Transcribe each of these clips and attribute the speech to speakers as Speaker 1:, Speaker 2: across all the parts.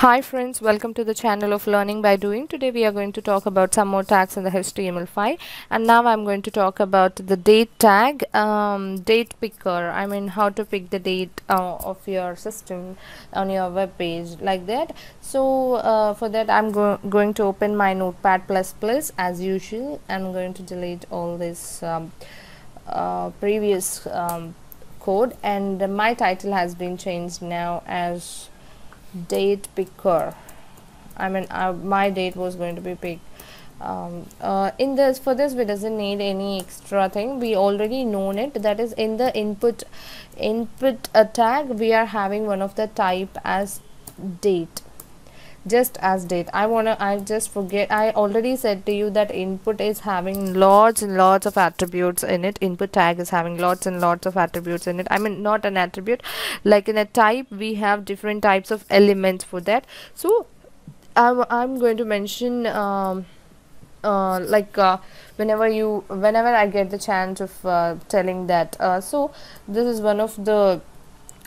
Speaker 1: Hi friends, welcome to the channel of Learning by Doing. Today we are going to talk about some more tags in the HTML5 and now I'm going to talk about the date tag, um, date picker, I mean how to pick the date uh, of your system on your web page like that. So uh, for that I'm go going to open my notepad++ as usual. I'm going to delete all this um, uh, previous um, code and my title has been changed now as date picker. I mean uh, my date was going to be picked um, uh, in this for this we doesn't need any extra thing. We already known it. That is in the input input tag we are having one of the type as date just as date i want to i just forget i already said to you that input is having lots and lots of attributes in it. Input tag is having lots and lots of attributes in it. I mean not an attribute. Like in a type we have different types of elements for that. So i'm, I'm going to mention um, uh, like uh, whenever you whenever i get the chance of uh, telling that uh, so this is one of the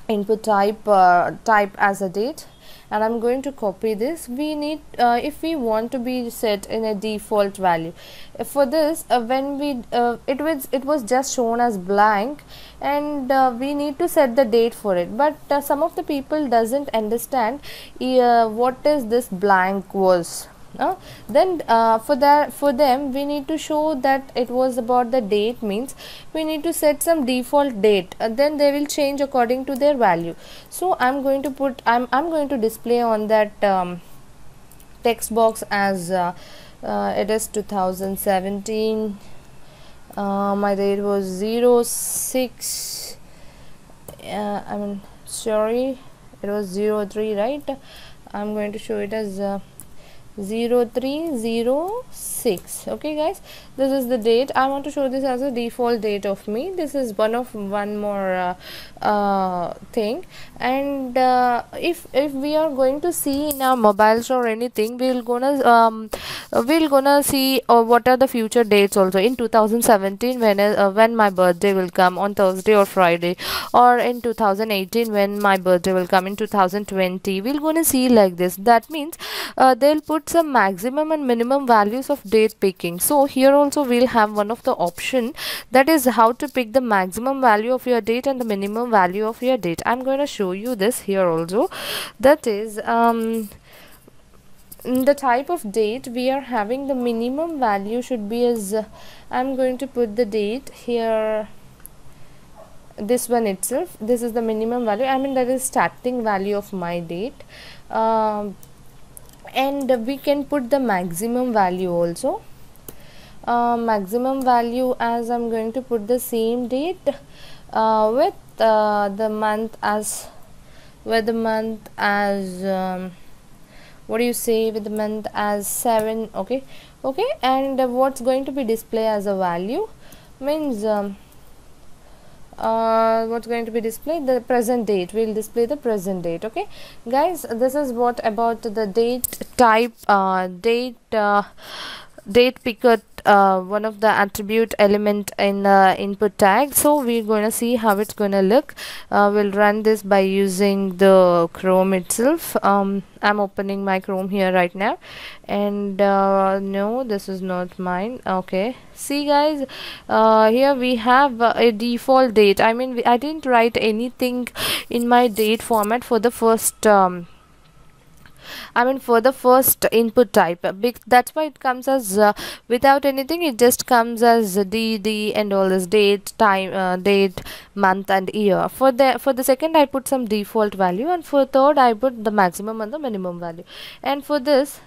Speaker 1: input type uh, type as a date. And I'm going to copy this. We need uh, if we want to be set in a default value. Uh, for this uh, when we uh, it was it was just shown as blank and uh, we need to set the date for it. But uh, some of the people doesn't understand what is this blank was uh, then uh, for that for them we need to show that it was about the date means we need to set some default date. Uh, then they will change according to their value. So i'm going to put i'm i'm going to display on that um, text box as uh, uh, it is 2017 uh, my date was 06 i mean sorry it was 03 right? I'm going to show it as 0306 okay guys this is the date. I want to show this as a default date of me. This is one of one more uh, uh, thing. And uh, if if we are going to see in our mobiles or anything we'll gonna um, we'll gonna see uh, what are the future dates also. In 2017 when uh, when my birthday will come on thursday or friday or in 2018 when my birthday will come in 2020 we're gonna see like this. That means uh, they'll put put some maximum and minimum values of date picking? So here also we'll have one of the option that is how to pick the maximum value of your date and the minimum value of your date. I'm going to show you this here also. That is um the type of date we are having the minimum value should be as uh, i'm going to put the date here this one itself. This is the minimum value. I mean that is starting value of my date. Um, and we can put the maximum value also. Uh, maximum value as I'm going to put the same date uh, with uh, the month as with the month as um, what do you say with the month as 7 okay? Okay and what's going to be display as a value means um, uh, what's going to be displayed? The present date. We'll display the present date okay? Guys this is what about the date type uh, date uh, date picker uh, one of the attribute element in the input tag. So we're going to see how it's going to look. Uh, we'll run this by using the chrome itself. Um, i'm opening my chrome here right now. And uh, no this is not mine. Okay. See guys uh, here we have a default date. I mean i didn't write anything in my date format for the first um, I mean for the first input type that's why it comes as uh, without anything it just comes as dd and all this date time uh, date month and year. For the for the second I put some default value and for third I put the maximum and the minimum value. And for this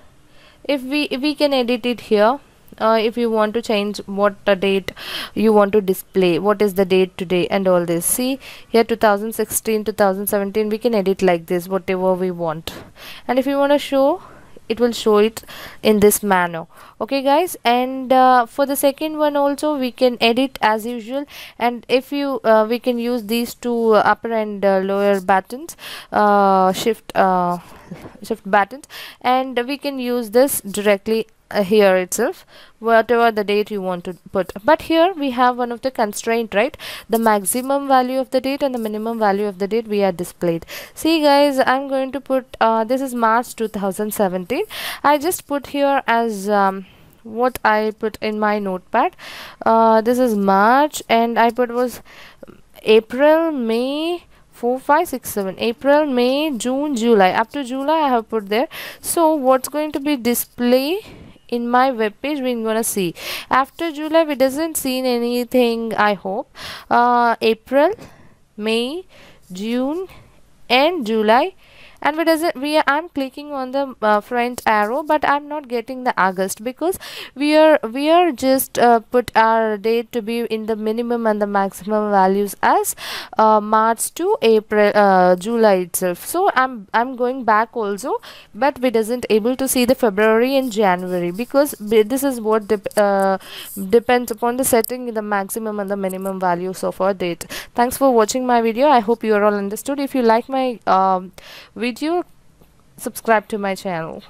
Speaker 1: if we if we can edit it here uh, if you want to change what date you want to display what is the date today and all this. See here 2016 2017 we can edit like this whatever we want. And if you want to show it will show it in this manner. Okay guys? And uh, for the second one also we can edit as usual. And if you uh, we can use these two upper and uh, lower buttons uh, shift uh, shift buttons. And we can use this directly uh, here itself whatever the date you want to put. But here we have one of the constraint right? The maximum value of the date and the minimum value of the date we are displayed. See guys i'm going to put uh, this is march 2017 i just put here as um, what i put in my notepad. Uh, this is march and i put was april may 4 5 6 7 april may june july. Up to july i have put there. So what's going to be display in my web page we're gonna see. After july we doesn't see anything i hope. Uh, april may june and july and we doesn't we i'm clicking on the uh, front arrow but i'm not getting the august because we are we are just uh, put our date to be in the minimum and the maximum values as uh, march to april uh, july itself. So i'm i'm going back also but we doesn't able to see the february and january because this is what uh, depends upon the setting the maximum and the minimum values of our date. Thanks for watching my video. I hope you are all understood. If you like my um, video subscribe to my channel